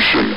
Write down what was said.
nation.